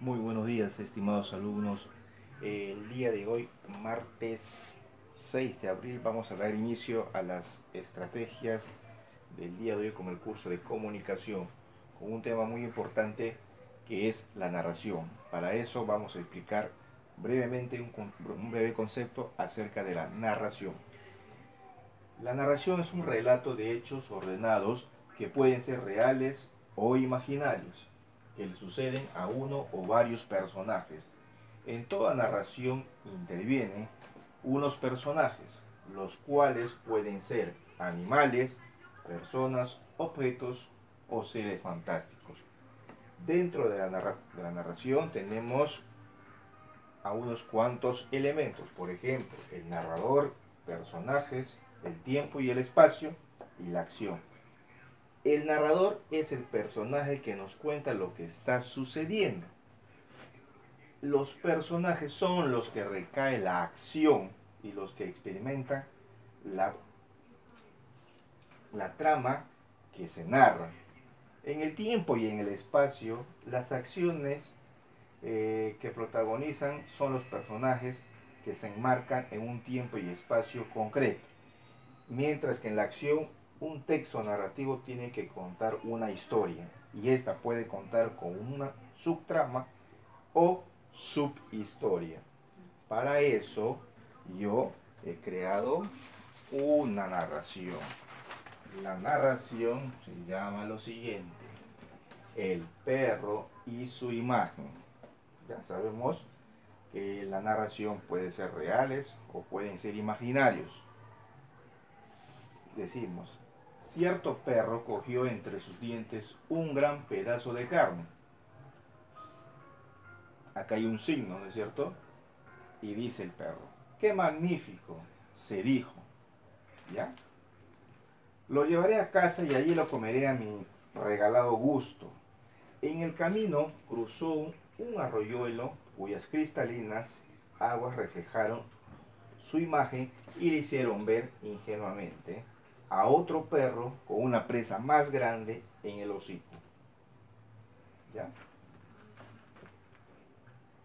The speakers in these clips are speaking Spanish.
Muy buenos días, estimados alumnos. El día de hoy, martes 6 de abril, vamos a dar inicio a las estrategias del día de hoy con el curso de comunicación, con un tema muy importante que es la narración. Para eso vamos a explicar brevemente un, un breve concepto acerca de la narración. La narración es un relato de hechos ordenados que pueden ser reales o imaginarios que le suceden a uno o varios personajes. En toda narración intervienen unos personajes, los cuales pueden ser animales, personas, objetos o seres fantásticos. Dentro de la, de la narración tenemos a unos cuantos elementos, por ejemplo, el narrador, personajes, el tiempo y el espacio y la acción. El narrador es el personaje que nos cuenta lo que está sucediendo. Los personajes son los que recae la acción y los que experimentan la, la trama que se narra. En el tiempo y en el espacio, las acciones eh, que protagonizan son los personajes que se enmarcan en un tiempo y espacio concreto, mientras que en la acción un texto narrativo tiene que contar una historia y esta puede contar con una subtrama o subhistoria. Para eso yo he creado una narración. La narración se llama lo siguiente. El perro y su imagen. Ya sabemos que la narración puede ser reales o pueden ser imaginarios. Decimos, Cierto perro cogió entre sus dientes un gran pedazo de carne. Acá hay un signo, ¿no es cierto? Y dice el perro, ¡qué magnífico! se dijo. ¿Ya? Lo llevaré a casa y allí lo comeré a mi regalado gusto. En el camino cruzó un arroyuelo cuyas cristalinas aguas reflejaron su imagen y le hicieron ver ingenuamente a otro perro con una presa más grande en el hocico. ¿Ya?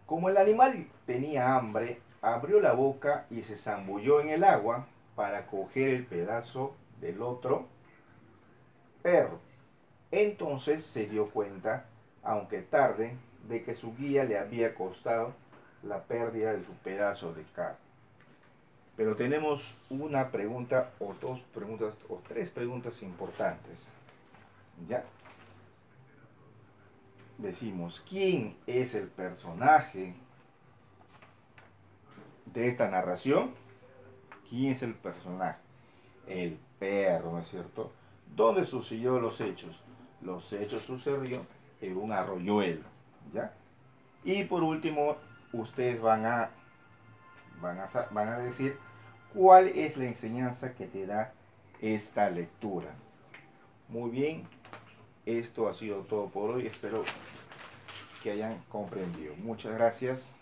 Como el animal tenía hambre, abrió la boca y se zambulló en el agua para coger el pedazo del otro perro. Entonces se dio cuenta, aunque tarde, de que su guía le había costado la pérdida de su pedazo de carne. Pero tenemos una pregunta o dos preguntas o tres preguntas importantes. ¿Ya? Decimos, ¿quién es el personaje de esta narración? ¿Quién es el personaje? El perro, ¿no es cierto? ¿Dónde sucedió los hechos? Los hechos sucedieron en un arroyuelo, ¿ya? Y por último, ustedes van a, van a, van a decir ¿Cuál es la enseñanza que te da esta lectura? Muy bien, esto ha sido todo por hoy. Espero que hayan comprendido. Muchas gracias.